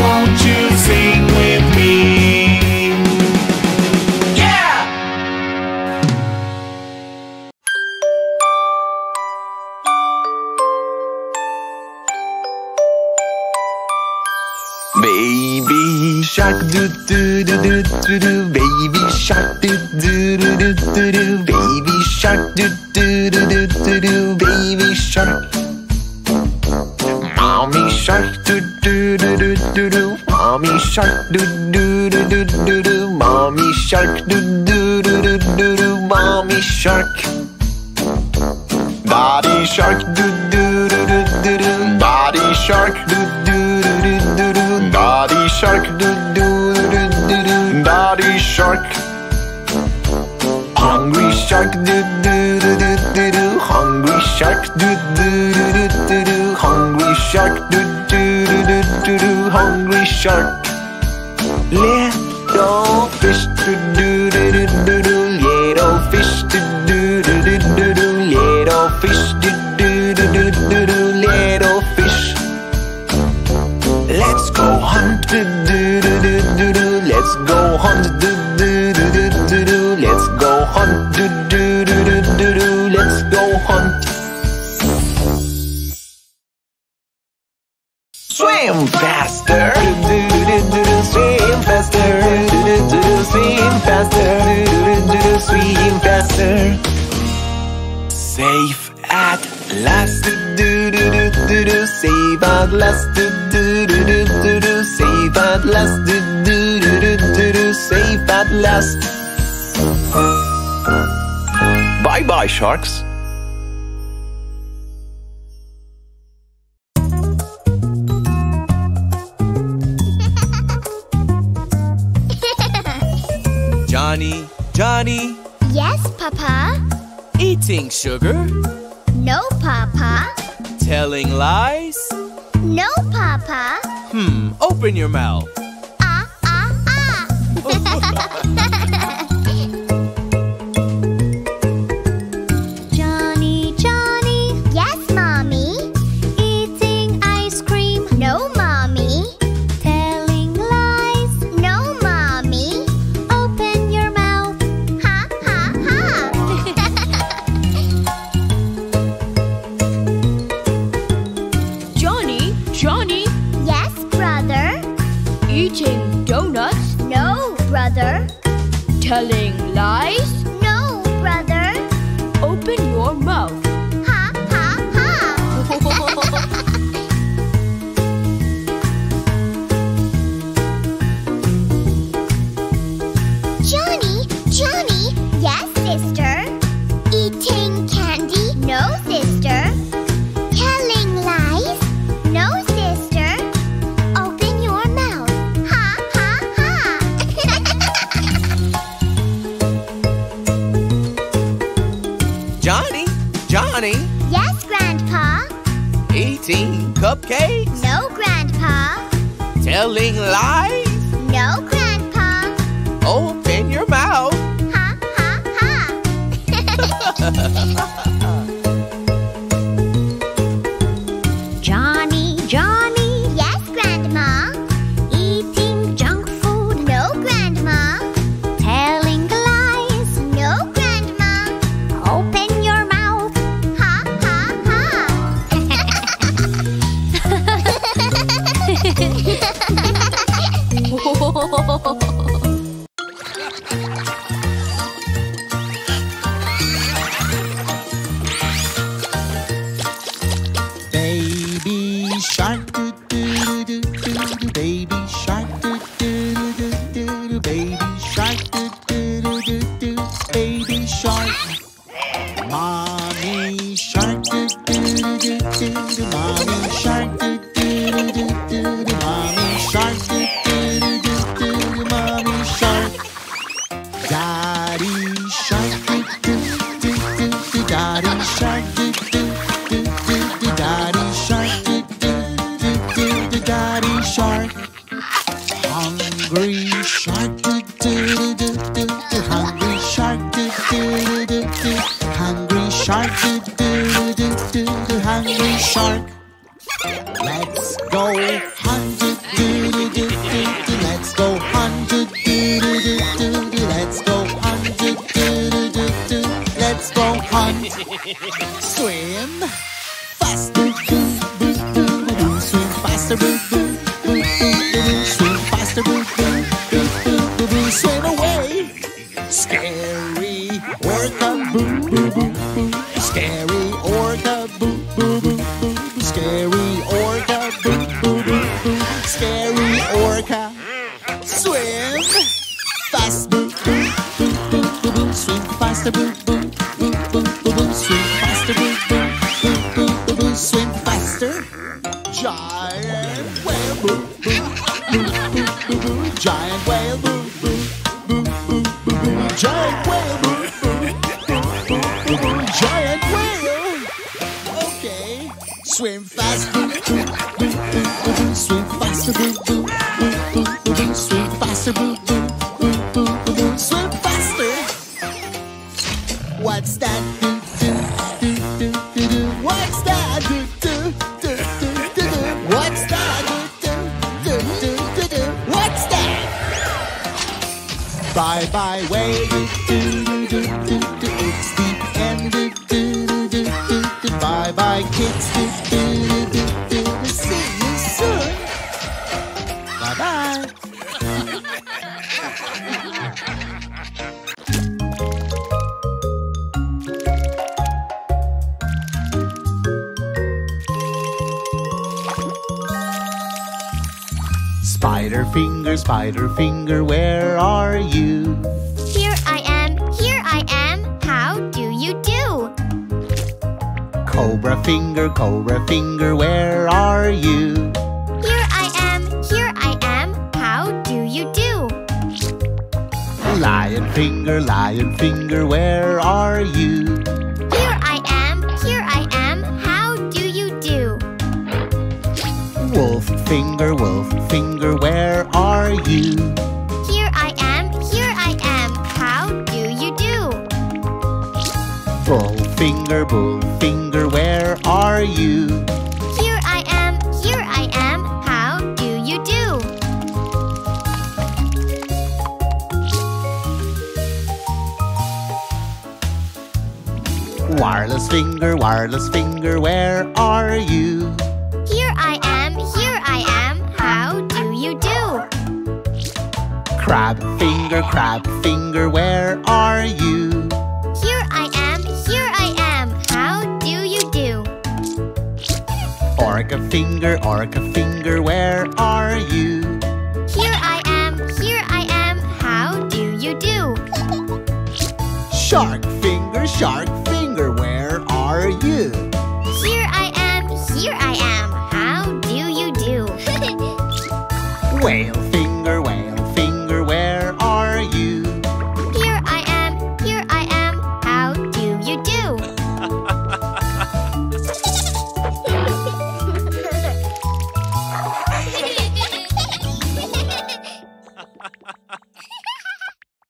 won't you sing with me? Yeah! Baby shark do do do do do do baby shark do do do do do do baby shark do do do do do do baby shark Mommy shark do do do do do do mommy shark do do do do do do mommy shark do do do do do do mommy shark Daddy shark do do do do do do Daddy shark do do do do do do Daddy shark do do do do do Daddy shark Hungry shark do do do do do do Hungry shark do do do do do shark. Little fish do do do do do do Little fish do do do do do do Little fish do do do do do do Little fish. Let's go hunt do do do do do Let's go hunt do swim faster. Safe at last, do do do do do safe at last, do do do do do do safe at last, do do do do do do safe at last. Bye bye sharks. Johnny, Johnny, Yes, Papa. eating sugar, No, Papa. telling lies. No, Papa. Hmm, open your mouth. Brother. telling lies. Johnny, Johnny, yes, Grandpa. eating cupcakes, No, Grandpa. telling lies. No, Grandpa. Open your mouth. Ha, ha, ha. Hehehehe do do do do do. Hungry shark. Let's go hunt, do do do do do do. Let's go hunt, do do do do do do. Let's go hunt, do do do do do. Let's go hunt. Swim faster, boo boo boo. Swim faster, boo orca. Swim fast, boo boo boo boo boo boo. Swim faster, boo boo boo boo boo boo. Swim faster, boo boo boo boo boo boo. Swim faster. Giant whale, boo boo boo boo boo boo. Giant whale, boo boo boo boo boo boo. Giant whale, boo boo boo boo boo boo. Giant whale. Okay. Swim fast, boo boo boo boo boo boo. Swim faster, boo boo What's that? Do do do do do. What's that? Do do do do do do. What's that? Do do do do do do. What's that? Bye bye way. Do do do do do do. It's the end. Do do do do do do. Bye bye kids. Do do do do do. See you Spider finger, spider finger, where are you? Here I am, here I am. How do you do? Cobra finger, cobra finger, where are you? Here I am, here I am. How do you do? Lion finger, lion finger, where are you? Finger, wolf finger, where are you? Here I am, here I am. How do you do? Bull finger, bull finger, where are you? Here I am, here I am. How do you do? Wireless finger, wireless finger, where are you? Crab finger, crab finger, where are you? Here I am, here I am. How do you do? Orca finger, orca finger, where are you? Here I am, here I am. How do you do? Shark finger, shark finger, where are you? Here I am, here I am. How do you do? Whale